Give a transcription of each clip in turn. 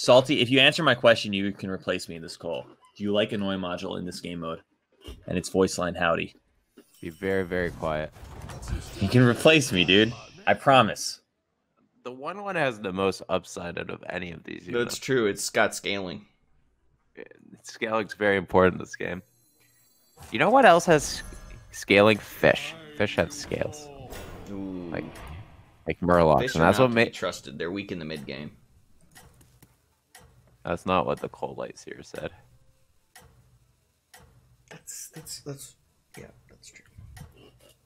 Salty, if you answer my question, you can replace me in this call. Do you like Annoy-o-Module in this game mode? And it's voice line howdy. Be very, very quiet. You can replace me, dude. I promise. The one one has the most upside out of any of these. That's units. true. It's got scaling. Scaling's very important in this game. You know what else has scaling? Fish. Fish have scales. Ooh. Like, like Murlocs, Fish and are that's not what to be made. trusted. They're weak in the mid game. That's not what the Coldlight Seer said. That's that's that's yeah, that's true.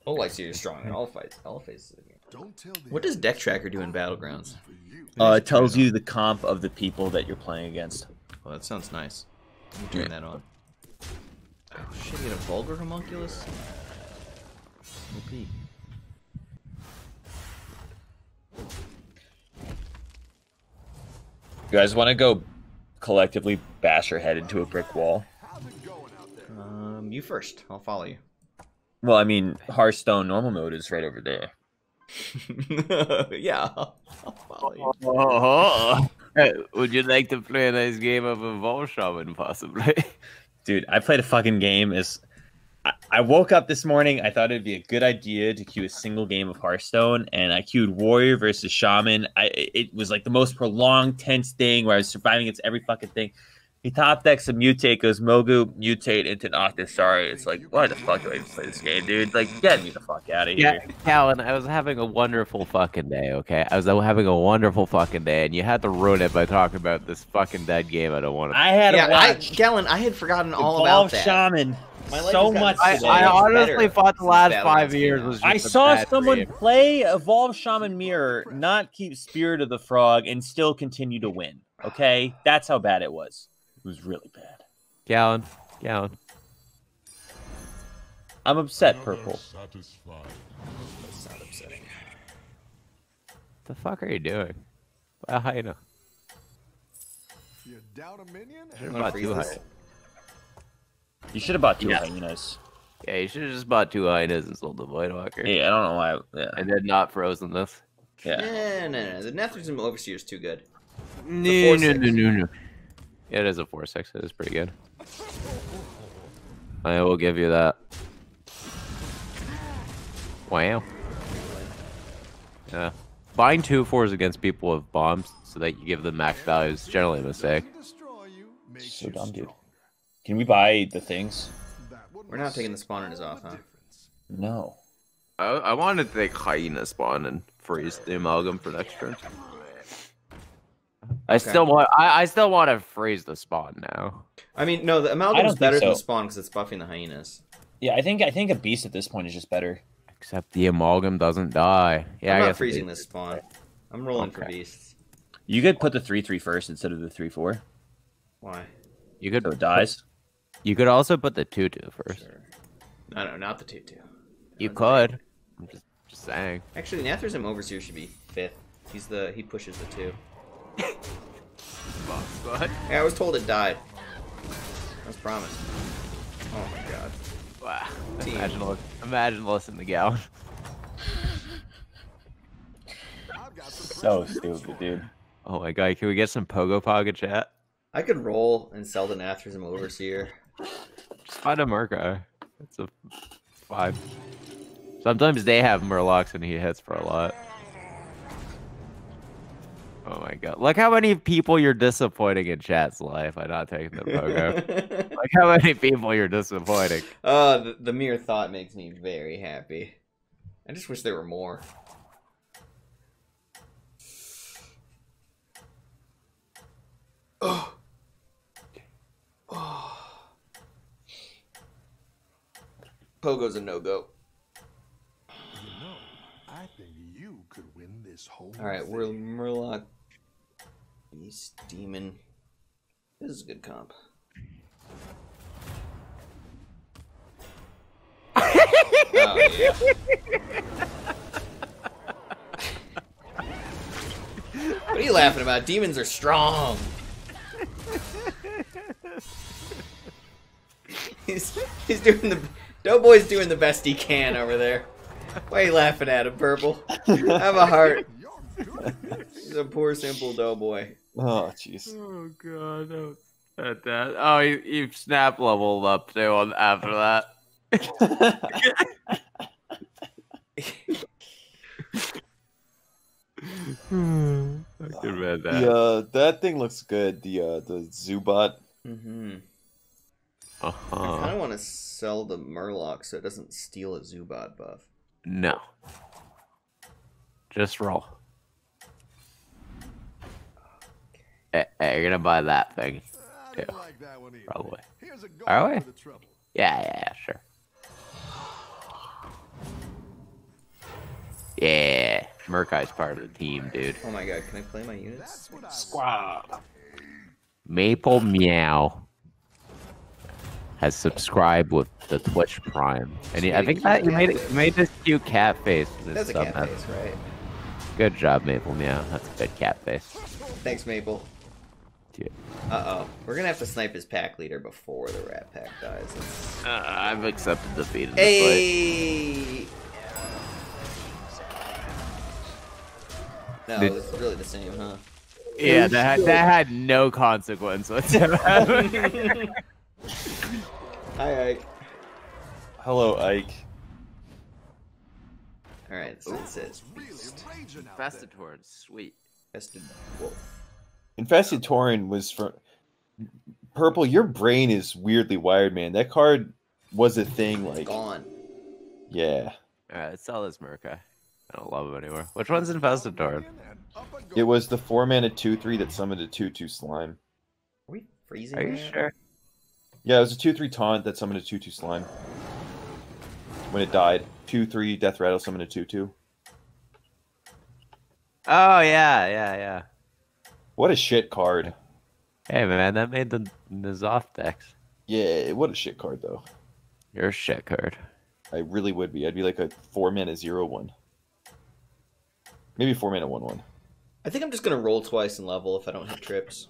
Oh, I see you're strong in all fights, all phases of the game. Don't tell the What does Deck Tracker do in Battlegrounds? Uh, it tells you the comp of the people that you're playing against. Well, that sounds nice. Let me turn that on. Oh shit, you got a vulgar homunculus? OP. You guys want to go collectively bash your head into a brick wall? How's it going out there? Um, you first. I'll follow you. Well, I mean, Hearthstone normal mode is right over there. yeah, I'll I'll follow you. Oh, would you like to play a nice game of Evolve Shaman, possibly? Dude, I played a fucking game. Is I, I woke up this morning. I thought it'd be a good idea to queue a single game of Hearthstone, and I queued Warrior versus Shaman. I it was like the most prolonged, tense thing where I was surviving against every fucking thing. He top decks a mutate, goes Mogu, mutate into Noctis. Sorry, it's like, why the fuck do I even play this game, dude? Like, get me the fuck out of here. Yeah, here. Callan, I was having a wonderful fucking day, okay? I was having a wonderful fucking day, and you had to ruin it by talking about this fucking dead game I don't want to. I had Yeah, to I, watch Gallon, I had forgotten all Evolve about that. Shaman My life so much I. I honestly better thought the last Battlegrounds five years out. was just I a saw bad someone dream. play Evolve Shaman Mirror, not keep Spirit of the Frog, and still continue to win. Okay, that's how bad it was. It was really bad. Gallon, Gallon. I'm upset, Purple. Satisfied. That's not upsetting. The fuck are you doing? Well, how you know? You down a minion? Should've wanna bought freeze this? high- You should have bought two Yeah. hyenas. Yeah, you should have just bought two hyenas and sold the Voidwalker. Yeah, I don't know why. Yeah, And then not frozen this. yeah. No, no, no. The Nathrezim Overseer is too good. No, four no, no, no, no. Yeah, it is a 4 6. It is pretty good. I will give you that. Wow. Yeah. Buying two fours against people with bombs so that you give them max value is generally a mistake. Destroy you, makes So dumb, dude. Stronger. Can we buy the things? We're not taking the spawners off, huh? No. I, I wanted to take hyena spawn and freeze the amalgam for next turn. I still want. I, I still want to freeze the spawn now. I mean, no, the I Amalgam's don't think better than the. Spawn because it's buffing the hyenas. Yeah, I think I think a beast at this point is just better. Except the amalgam doesn't die. Yeah, I'm I not freezing is. this Spawn. I'm rolling for beasts. You could put the three three first instead of the three four, Why? You could so it dies. You could also put the two two first. Sure. No, no, not the 2 2. You could. I'm just just saying. Actually, Nathrezim Overseer should be fifth. He's the he pushes the two. What? Yeah, I was told it died. I was promised. Oh my god. Wow. Team. Imagine, li- imagine listening to Gallon. I've got some So stupid, dude. Oh my god, can we get some Pogo Poga chat? I could roll and sell the Nathrezim Overseer. Just find a Murkrow. It's a five. Sometimes they have Murlocs and he hits for a lot. Oh my god. Look how many people you're disappointing in chat's life by not taking the Pogo. like how many people you're disappointing. uh, the, the mere thought makes me very happy. I just wish there were more. Oh. Oh. Pogo's a no-go. You know, I think you could win this whole All right, thing. we're Murloc, Beast, Demon. This is a good comp. oh yeah. what are you laughing about? Demons are strong. he's he's doing the Doughboy's doing the best he can over there. Why are you laughing at him, Purple? Have a heart. You're good at this. He's a poor, simple doughboy. Oh jeez. Oh god, that that, that. Oh, you, you snap leveled up too on after that. I could read that. Yeah, that thing looks good. The uh the Zoobot. Mm-hmm. Uh huh. Of want to sell the Murloc so it doesn't steal a Zoobot buff. No. Just roll. Eh, eh, you're gonna buy that thing. I like that one. Probably. Here's a Are we? the. Yeah, yeah, yeah, sure. Yeah, Murkai's part of the team, dude. Oh my god, can I play my units? That's what I Squab. Maple Meow has subscribed with the Twitch Prime, and he, I think that you made it, you made this cute cat face. this That's a cat face, right? Good job, Maple Meow. That's a good cat face. Thanks, Maple. Uh oh. We're gonna have to snipe his pack leader before the rat pack dies. Uh, I've accepted defeat in this fight. Hey! No, Did- it's really the same, huh? Yeah, that had, that had no consequence whatsoever. Hi, Ike. Hello, Ike. Alright, so it says really beast. raging out there. Sweet. Fested wolf. Infested Tauren was from Purple. Your brain is weirdly wired, man. That card was a thing. Like, Gone. yeah, Alright, let's sell this Murkai. I don't love him anymore. Which one's infested Tauren? And up a it was the four mana two three that summoned a two two slime. Are we freezing? Are you that? sure? Yeah, it was a two three taunt that summoned a two two slime. When it died, two three death rattle summoned a two two. Oh yeah, yeah, yeah. What a shit card. Hey man, that made the N'Zoth decks. Yeah, what a shit card though. You're a shit card. I really would be. I'd be like a four mana zero one. Maybe four mana one one. I think I'm just gonna roll twice and level if I don't hit trips.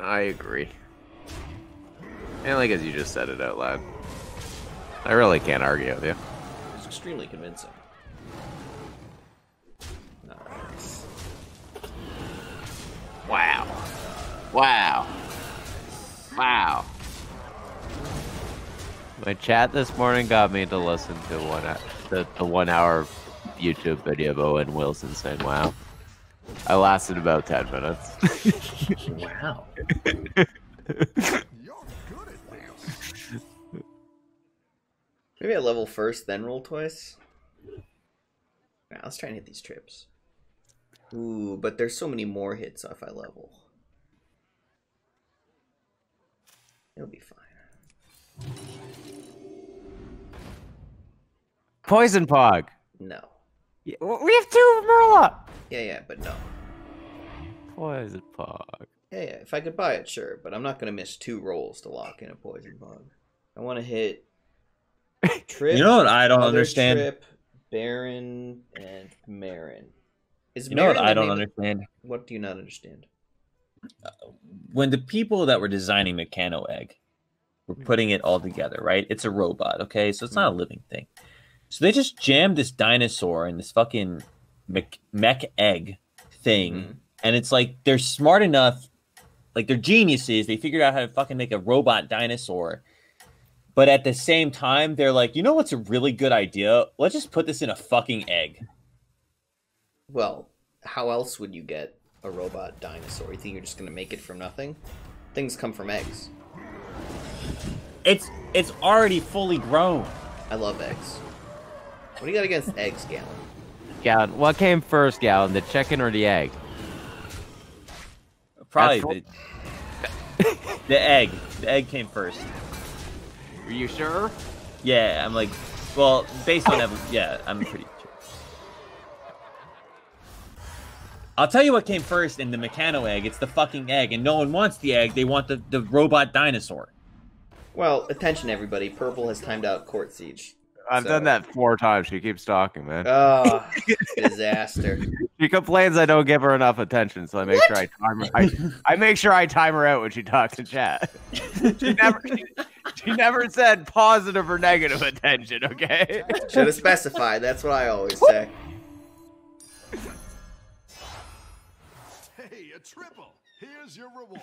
I agree. And like as you just said it out loud. I really can't argue with you. It's extremely convincing. Nice. Wow. Wow. Wow. My chat this morning got me to listen to one the, the one hour YouTube video of Owen Wilson saying wow. I lasted about ten minutes. Wow. You're good at this. Maybe I level first, then roll twice. Alright, let's try and hit these trips. Ooh, but there's so many more hits if I level. It'll be fine. Poison Pog. No. Yeah, We have two Merla. Yeah, yeah, but no. Poison Pog. Yeah, yeah, if I could buy it, sure, but I'm not gonna miss two rolls to lock in a poison bug. I want to hit trip. You know what I don't understand? Trip, Baron, and Marin. Is You know what I don't name- understand? What do you not understand? Uh, when the people that were designing Mechano Egg were hmm. putting it all together, right? It's a robot, okay? So it's not a hmm. living thing. So they just jammed this dinosaur in this fucking mech, mech egg thing. Mhm. And it's like they're smart enough, like they're geniuses. They figured out how to fucking make a robot dinosaur. But at the same time, they're like, you know what's a really good idea? Let's just put this in a fucking egg. Well, how else would you get a robot dinosaur? You think you're just gonna make it from nothing? Things come from eggs. It's it's already fully grown. I love eggs. What do you got against eggs, Gallon? Gallon. What came first, Gallon? The chicken or the egg? Probably the, the egg. The egg came first. Are you sure? Yeah, I'm like, well, based on ev- yeah, I'm pretty sure. I'll tell you what came first in the Mechano egg. It's the fucking egg, and no one wants the egg. They want the, the robot dinosaur. Well, attention everybody. Purple has timed out Court Siege. I've So- done that four times. She keeps talking, man. Oh, disaster. she complains I don't give her enough attention, so I make sure I time her. I, I make sure I time her out when she talks in chat. she never, she, she never said positive or negative attention. Okay. Should have specified. That's what I always say. Hey, a triple. Here's your reward.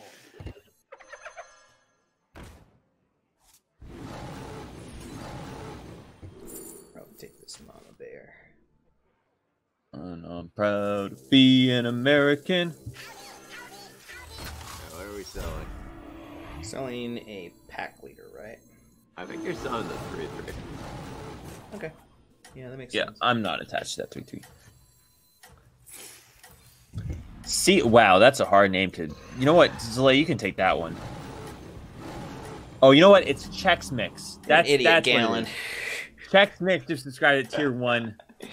I'll take this mama bear. And I'm proud to be an American. What are we selling? Selling a pack leader, right? I think you're selling the three three. Okay. Yeah, that makes Yeah, sense. I'm not attached to that three three. See, wow, that's a hard name to. You know what, Zalae, you can take that one. Oh, you know what? It's Chex Mix. That's Idiot that's what it Gallon. is. Chex Mix just subscribed to tier one.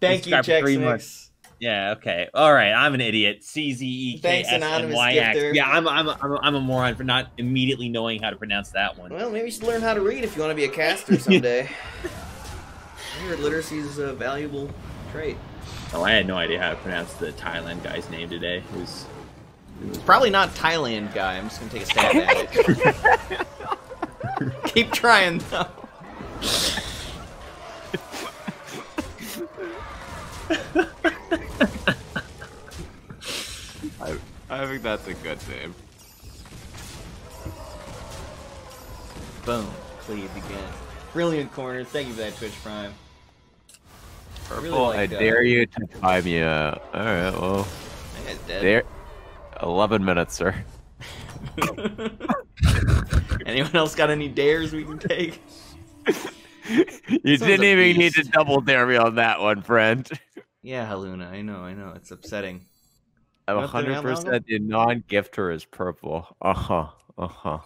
Thank you, Chex Yeah, okay. All right, I'm an idiot. C Z E K Thanks, anonymous Y X. Yeah, I'm I'm a, I'm, a, I'm a moron for not immediately knowing how to pronounce that one. Well, maybe you should learn how to read if you want to be a caster someday. I heard literacy is a valuable trait. Oh, I had no idea how to pronounce the Thailand guy's name today. It was It's probably not Thailand guy. I'm just gonna take a stab at it. Keep trying though. I, I think that's a good name. Boom. Cleaved again. Brilliant corner. Thank you for that Twitch Prime. Purple, really like, I uh, dare you to time you out. All right, well, That guy's dead. there. Eleven minutes, sir. Anyone else got any dares we can take? You Sounds didn't a even need to double dare me on that one, friend. Yeah, Haluna. I know. I know. It's upsetting. I'm What, they're not 100% the non-gifter is purple. Uh huh. Uh huh.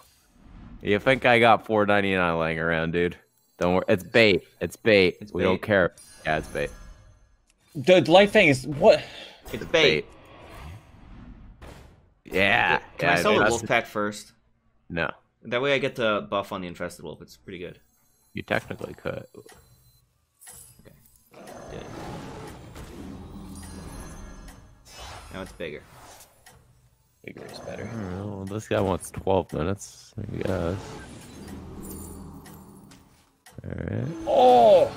You think I got 4.99 laying around, dude? Don't worry. It's bait. It's bait. It's we don't care. Yeah, it's bait. the life thing is what? It's bait. Yeah. Can yeah, I sell the wolf pack first? No. That way I get the buff on the infested wolf. It's pretty good. You technically could. Now it's bigger. Bigger is better. Alright, Well, this guy wants 12 minutes. I guess. Alright. Oh,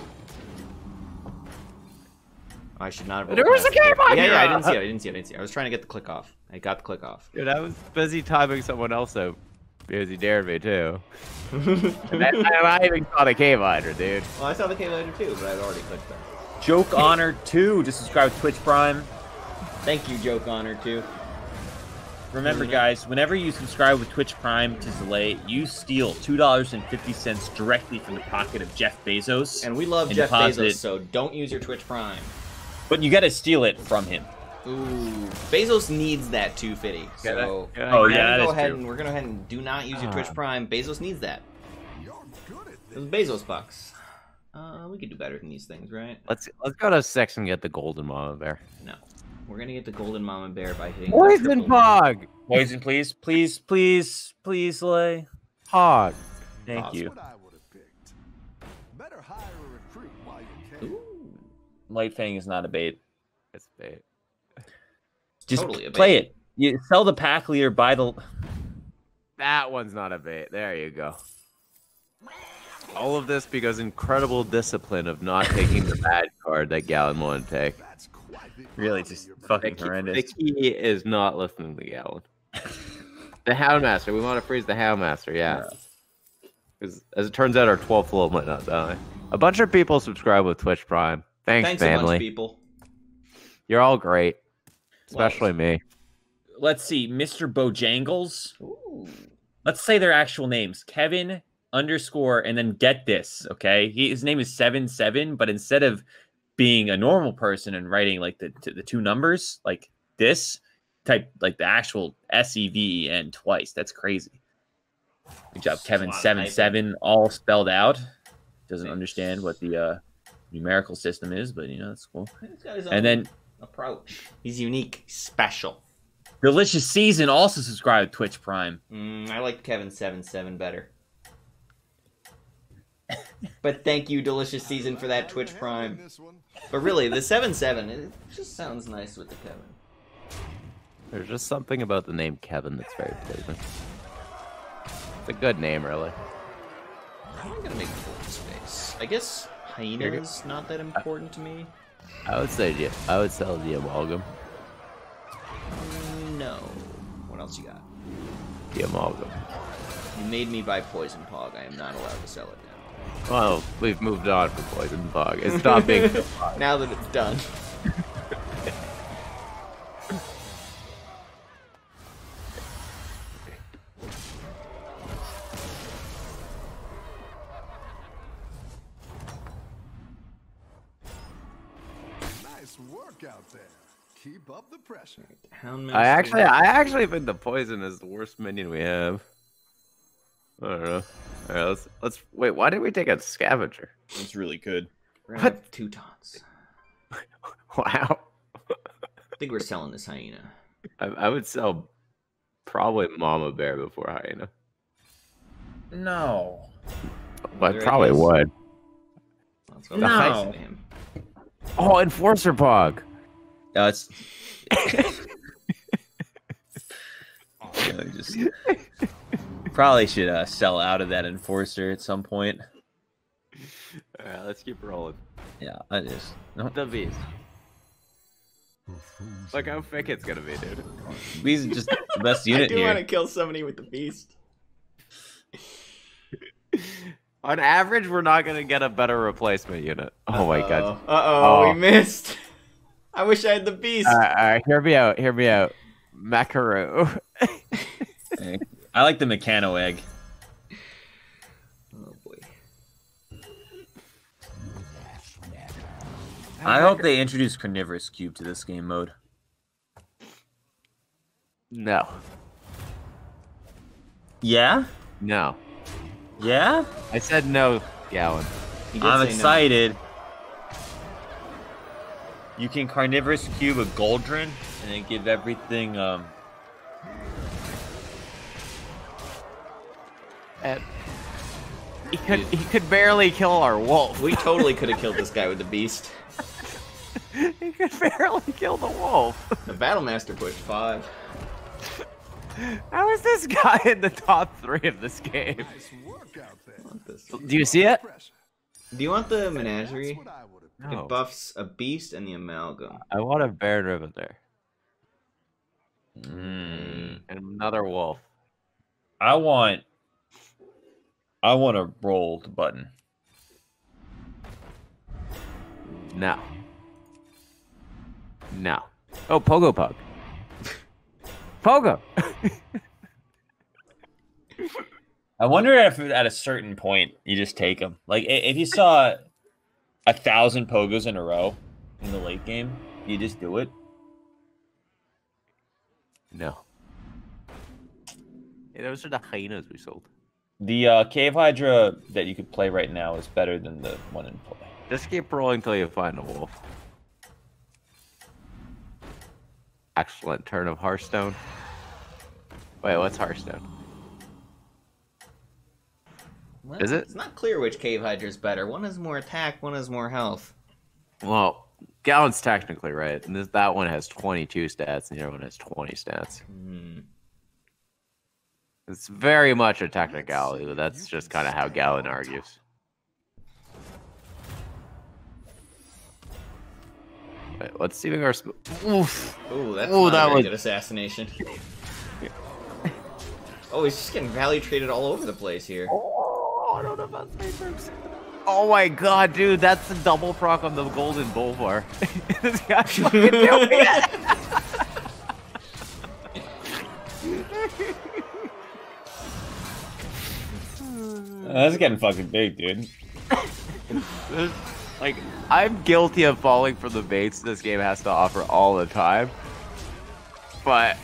I should not have. There was a past it. on Yeah, yeah. I didn't see it. I didn't see it. I didn't see it. I was trying to get the click off. I got the click off. Dude, I was busy timing someone else out because he dared me too. and, I, and I even caught a cave hydra, dude. Well, I saw the cave later too, but I'd already clicked them. Joke Honor 2 just subscribe to Twitch Prime. Thank you, Joke Honor too. Remember, guys, whenever you subscribe with Twitch Prime to Zalae, you steal $2.50 directly from the pocket of Jeff Bezos. And we love And Jeff deposit- Bezos, so don't use your Twitch Prime. But you gotta steal it from him. Ooh, Bezos needs that 250. So Can I- Oh, we're yeah, gonna that go ahead true. and we're gonna go ahead and do not use your Ah. Twitch Prime. Bezos needs that. You're good at this. Those Bezos bucks. Uh, we could do better than these things, right? Let's let's go to sex and get the golden mama bear. No, we're gonna get the golden mama bear by hitting. Poison triple. pog. Poison, please, please, please, please, Zalae. Hog. Thank you. That's what I would have picked. Better hire a recruit while you can. Ooh, Lightfang is not a bait. It's a bait. Just Totally a play it. You sell the pack leader, buy the. That one's not a bait. There you go. All of this because incredible discipline of not taking the bad card that Gallon wanted to take. That's quite the Really, just you're The fucking key, horrendous. the key is not listening to the Gallon. the Houndmaster. We want to freeze the Houndmaster, yeah. Because as it turns out, our 12th level might not die. A bunch of people subscribe with Twitch Prime. Thanks, thanks family. bunch, people. You're all great, Well, especially me. Let's see, Mr. Bojangles. Ooh. Let's say their actual names. Kevin underscore and then get this, okay? He, his name is seven seven, but instead of being a normal person and writing like the the two numbers like this, type like the actual S E V E N twice. That's crazy. Good job, Kevin. Seven seven all spelled out. Doesn't understand what the uh, numerical system is, but you know that's cool. He's got his And then approach. He's unique, special. Delicious Season also subscribed to Twitch Prime. Mm, I like Kevin Seven Seven better. But thank you, Delicious Season, for that Twitch Prime. But really, the Seven Seven, it just sounds nice with the Kevin. There's just something about the name Kevin that's very pleasing. It's a good name, really. I'm I gonna make full space. I guess hyena's not that important to me. I would say, yeah, I would sell the amalgam. Mm, no. What else you got? The amalgam. You made me buy Poison Pog. I am not allowed to sell it now. Well, we've moved on from poison fog. It's not being big. Now that it's done. Nice work out there. Keep up the pressure. I actually, I actually think the poison is the worst minion we have. I don't know. All right, let's let's wait. Why did we take a scavenger? It's really good. We're gonna have Teutons. Wow. I think we're selling this hyena. I, I would sell probably Mama Bear before Hyena. No. But There it probably is. would. Let's go No. nice to him. Oh, Enforcer Pog. No, it's. Oh, yeah, just probably should uh, sell out of that enforcer at some point. All right, let's keep rolling. Yeah, I just no. The beast. Look how thick it's gonna be, dude. These are just the best I unit do want to kill somebody with the beast. On average, we're not gonna get a better replacement unit. Oh my god. Uh oh, Oh. we missed. I wish I had the beast. All right, all right, hear me out. Hear me out. Mecharoo. I like the Mechano egg. oh boy. I hope they introduce Carnivorous Cube to this game mode. no. Yeah? No. Yeah? I said no, Gallon. He did I'm say no. excited. You can Carnivorous Cube a Goldrinn and then give everything um And he could he could barely kill our wolf. We totally could have killed this guy with the beast. he could barely kill the wolf. The Battlemaster pushed five. How is this guy in the top three of this game? Nice work out there. Want this. Do you see it? Do you want the menagerie? what I would have It buffs a beast and the amalgam. I want a Baron Rivendare. mm, And another wolf. I want I want a rolled button. No. No. Oh, Pogo Pug. Pogo! I wonder if at a certain point you just take them. Like if you saw a thousand pogos in a row in the late game, you just do it. no. Hey, those are the hyenas we sold. The uh, cave hydra that you could play right now is better than the one in play. Just keep rolling until you find a wolf. Excellent turn of Hearthstone. Wait, what's Hearthstone? What? Is it? It's not clear which cave hydra is better. One has more attack, one has more health. Well, Gallon's technically right, and this that one has 22 stats, and the other one has 20 stats. Hmm. It's very much a technicality, but that's just kind of how Gallon argues. Wait, let's see if our Oof. Ooh, that's Ooh, that a was- good assassination. oh, he's just getting value traded all over the place here. Oh, I don't know about papers. Oh my god, dude, that's the double proc on the golden Bolvar. this guy fucking doing it. Oh, that's getting fucking big, dude. Like, I'm guilty of falling for the baits this game has to offer all the time. But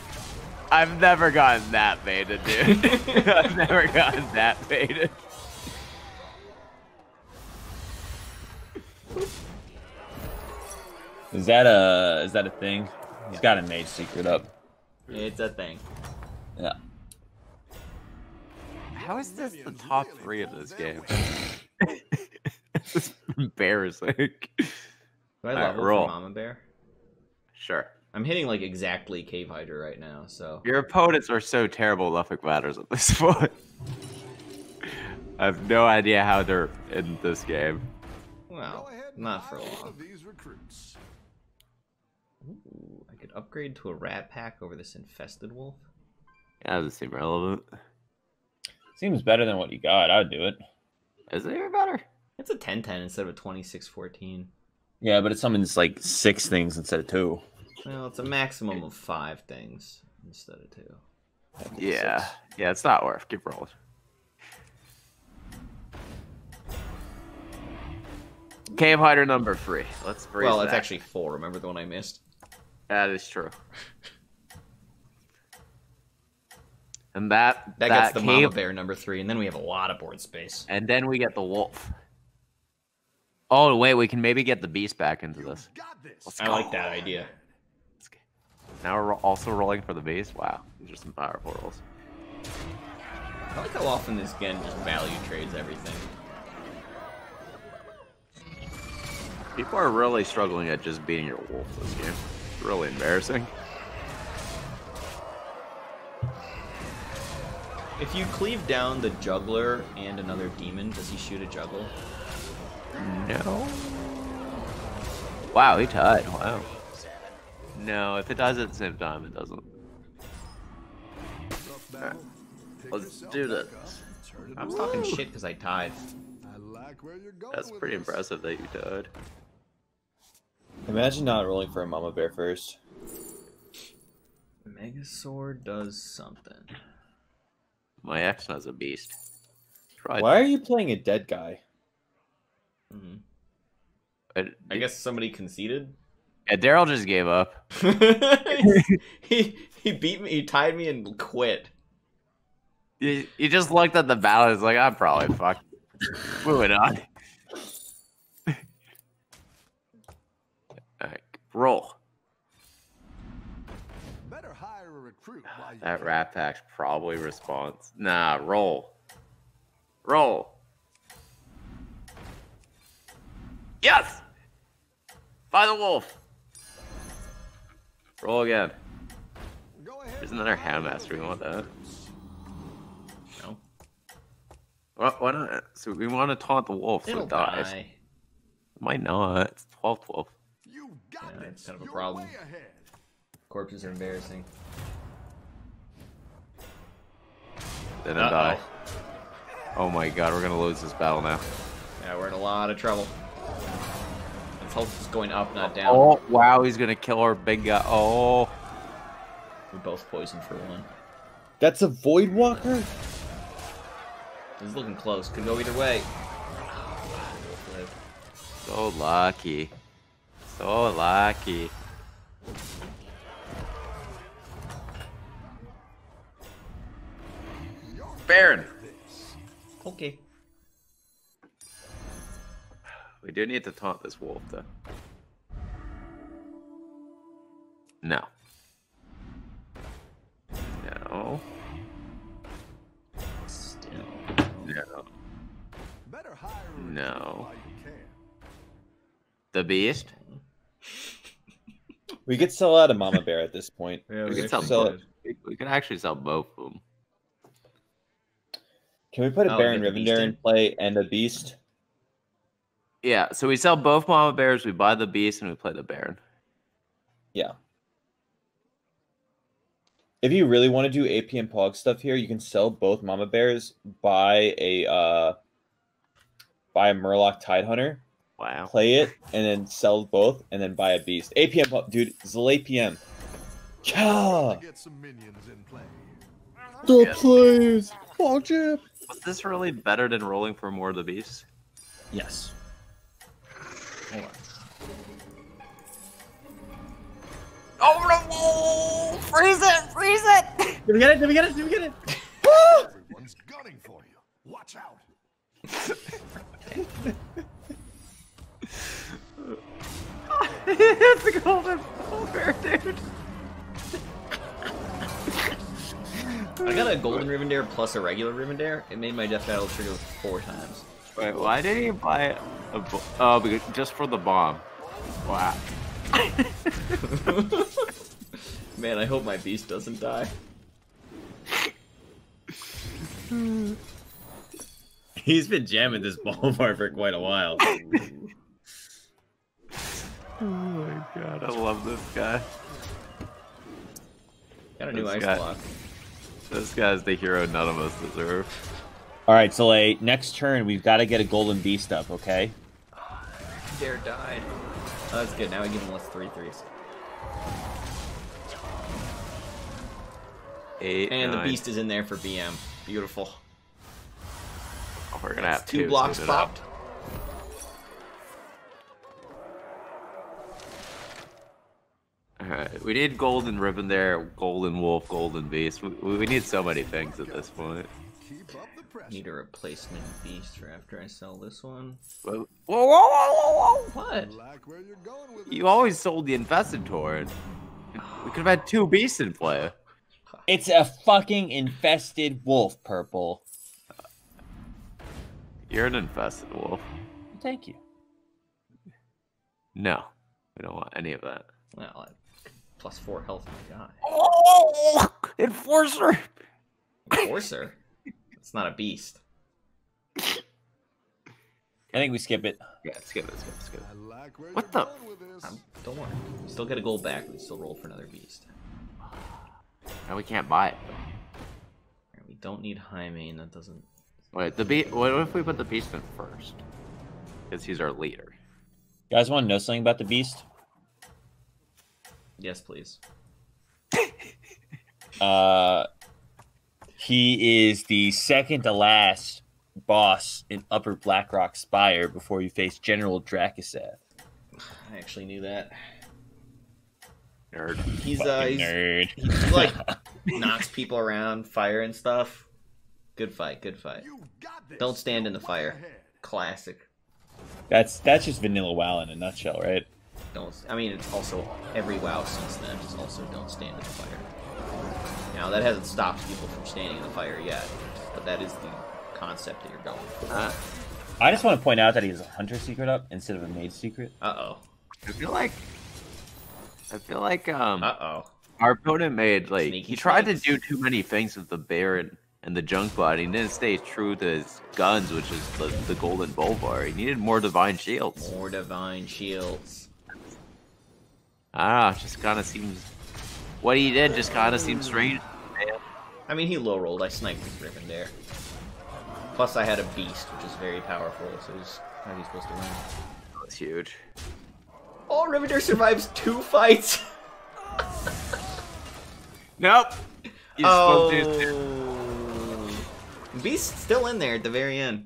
I've never gotten that baited, dude. I've never gotten that baited. Is that a is that a thing? He's got a mage secret up. It's a thing. Yeah. How is this the top three of this game? this is embarrassing. Do I Alright, level roll. Mama Bear? Sure. I'm hitting like exactly Cave Hydra right now, so Your opponents are so terrible, nothing matters at this point. I have no idea how they're in this game. well, Go ahead and not for hire one long. these recruits. Ooh, I could upgrade to a rat pack over this infested wolf. Yeah, doesn't seem relevant. Seems better than what you got. I'd do it. Is it even better? It's a 10 10 instead of a 26 14. Yeah, but it summons like six things instead of two. Well, it's a maximum of five things instead of two. Yeah. Yeah, it's not worth. Keep rolling. Cave hydra number three. Let's raise well, it's that. actually four. Remember the one I missed? that is true. And that That, that gets the cave, mama bear number three, and then we have a lot of board space. and then we get the wolf. Oh wait, we can maybe get the beast back into this. Got this. I like that idea. Now we're also rolling for the beast. Wow, these are some powerful rolls. I like how often this gen just value trades everything. People are really struggling at just beating your wolf this game. It's really embarrassing. If you cleave down the juggler and another demon, does he shoot a juggle? No. Wow, he tied. Wow. No, if it does at the same time, it doesn't. Battle. Let's do back this. up, turn it I was talking shit because I tied. I like where you're going That's pretty impressive that you tied. Imagine not rolling for a mama bear first. Megasword does something. My ex has a beast. Try. Why are you playing a dead guy? hmm I, I guess somebody conceded. Yeah, Daryl just gave up. he he beat me. He tied me and quit. He, he just looked at the battle. He's like, I'm probably fucked. Moving on. Alright, roll. That can. rat pack's probably response. Nah, roll. Roll. Yes! By the wolf. Roll again. Go ahead There's and another hire Houndmaster. We want that. No, Why, why not? So we want to taunt the wolf so it'll it dies. die. Might not. It's 12 12. You got Yeah, this. that's kind of a You're problem. Corpses are embarrassing. Then Uh-oh. Die. Oh my god, we're gonna lose this battle now. Yeah, we're in a lot of trouble. His health is going up, not down. Oh, wow, he's gonna kill our big guy. Oh. We're both poisoned for one. That's a void walker. This is looking close. Could go either way. So lucky. So lucky. Baron! Okay. We do need to taunt this wolf, though. No. No. Still. No. Better hire No. while you can. The beast? We could sell out a mama bear at this point. Yeah, We can actually sell sell could. it. We, we can actually sell both of them. Can we put a Oh, Baron get the beast Rivendare in in? play and a beast? Yeah, so we sell both mama bears, we buy the beast, and we play the baron. Yeah. If you really want to do AP and Pog stuff here, you can sell both mama bears, buy a uh buy a Murloc Tidehunter, Wow. play it, and then sell both, and then buy a beast. APM, Pog- dude, Zil APM. Yeah, To get some minions in play. the Yeah. plays. Pog Jam. Was this really better than rolling for more of the beast? Yes. Hold on. Over the wall! Freeze it! Freeze it! Did we get it? Did we get it? Did we get it? Everyone's gunning for you. Watch out. it's a golden bear, dude. I got a golden Rivendare plus a regular Rivendare. It made my death rattle trigger four times. Wait, why did he buy a bo- Oh, because just for the bomb. Wow. Man, I hope my beast doesn't die. He's been jamming this Bolvar for quite a while. Oh my god, I love this guy. Got a new This ice guy- block. This guy's the hero none of us deserve. All right, Zalae. Next turn, we've got to get a golden beast up. Okay. Dare died. Oh, that's good. Now we give him less three threes. Eight And the beast is in there for BM. Beautiful. Oh, we're gonna have Two to blocks suit up. popped. Alright, we need golden Rivendare, golden wolf, golden beast. We, we need so many things at this point. Keep up the pressure. Need a replacement beast for after I sell this one. Whoa, whoa, whoa, whoa, whoa! What? Like you're going with You always sold the infested Tauren. We could have had two beasts in play. It's a fucking infested wolf, purple. You're an infested wolf. Thank you. No, we don't want any of that. Well, I- plus four health my guy. Oh, enforcer! Enforcer. It's not a beast. I think we skip it. Yeah, skip it, skip it, skip it. I like where What you're the- going with this. Um, don't worry. We still get a gold back. We still roll for another beast. No, we can't buy it. Alright, We don't need Jaime. That doesn't. Wait, the beast. What if we put the beast in first? Because he's our leader. You guys want to know something about the beast? Yes, please. Uh, he is the second to last boss in Upper Blackrock Spire before you face General Drakkisath. I actually knew that. Nerd. He's uh, he's, nerd. he's like knocks people around, fire and stuff. Good fight. Good fight. You got this. Don't stand in the fire. Classic. that's that's just vanilla WoW in a nutshell, right? Don't. I mean, it's also every WoW since then. It's also don't stand in the fire. Now that hasn't stopped people from standing in the fire yet, but that is the concept that you're going for. Uh, I just want to point out that he has a hunter secret up instead of a mage secret. Uh oh. I feel like. I feel like um Uh oh. our opponent made like Sneaky he tried snakes. to do too many things with the Baron and the junk body. He didn't stay true to his guns, which is the, the golden Bolvar. He needed more divine shields. More divine shields. I don't know. It just kind of seems. What he did just kind of seems strange. Man. I mean, he low rolled. I sniped with Rivendare. Plus, I had a beast, which is very powerful. So he's how are you supposed to win? Oh, That's huge. Oh, Rivendare survives two fights. Nope. He's oh. Beast's still in there at the very end.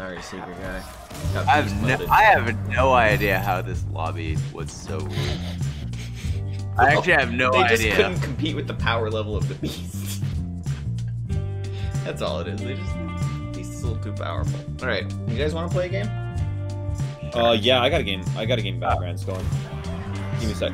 Sorry, secret guy. I have no. I have no idea how this lobby was so weak. I actually have no idea. they just couldn't compete with the power level of the beast. That's all it is. They just beast is a little too powerful. All right, you guys want to play a game? Uh, yeah, I got a game. I got a game backgrounds going. Give me a sec.